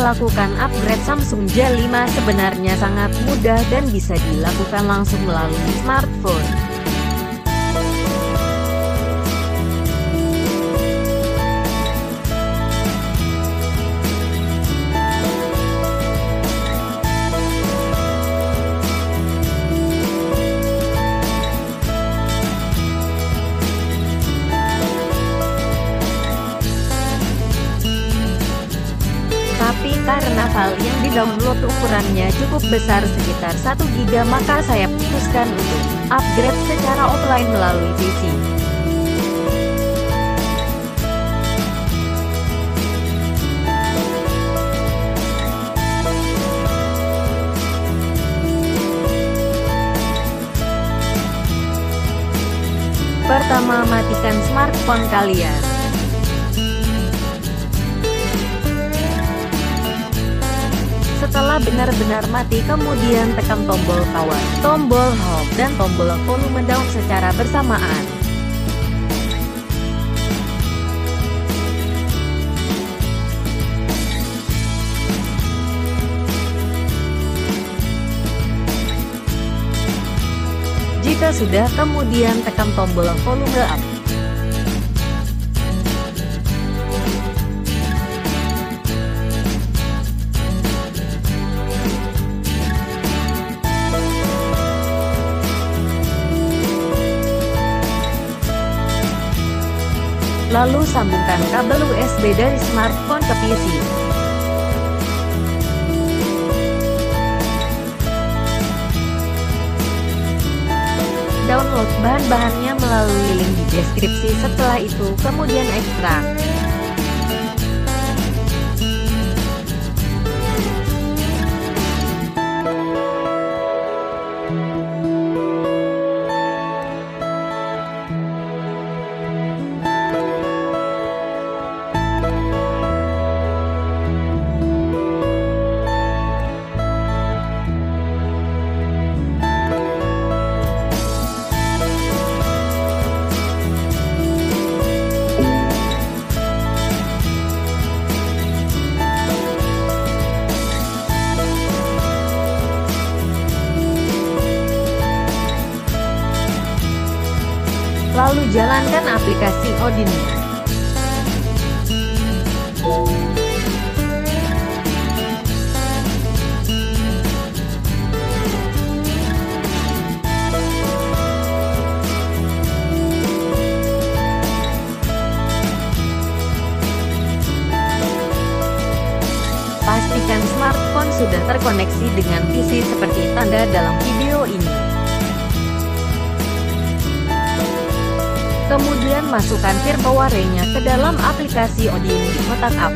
melakukan upgrade Samsung J5 sebenarnya sangat mudah dan bisa dilakukan langsung melalui smartphone. File yang di-download ukurannya cukup besar sekitar 1 GB maka saya putuskan untuk upgrade secara offline melalui PC. Pertama matikan smartphone kalian. Setelah benar-benar mati kemudian tekan tombol power, tombol home, dan tombol volume down secara bersamaan. Jika sudah kemudian tekan tombol volume up. Lalu sambungkan kabel USB dari smartphone ke PC. Download bahan-bahannya melalui link di deskripsi setelah itu kemudian ekstrak. Lalu jalankan aplikasi Odin. Pastikan smartphone sudah terkoneksi dengan PC seperti tanda dalam video ini. Kemudian masukkan firmware-nya ke dalam aplikasi Odin di kotak app.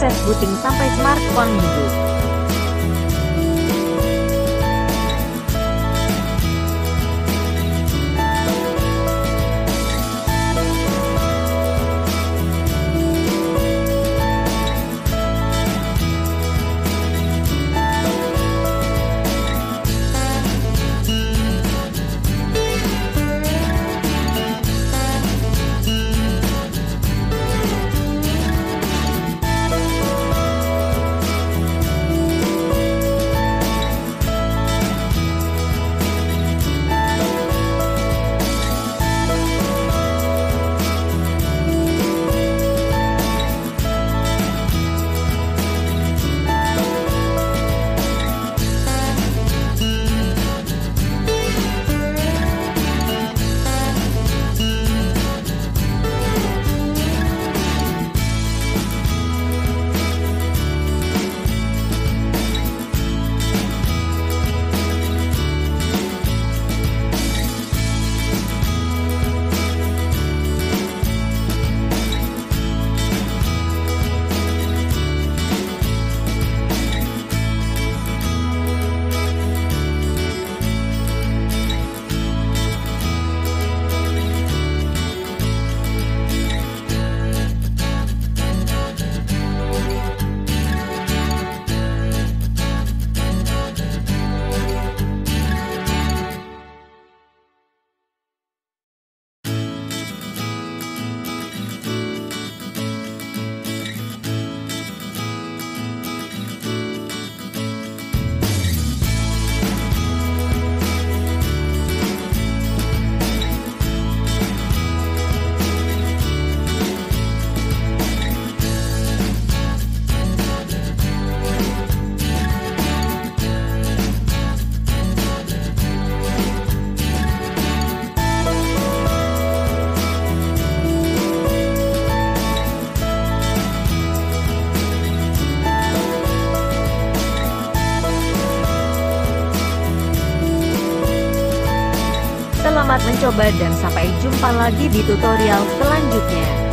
Akses booting sampai smartphone hidup. Mencoba dan sampai jumpa lagi di tutorial selanjutnya.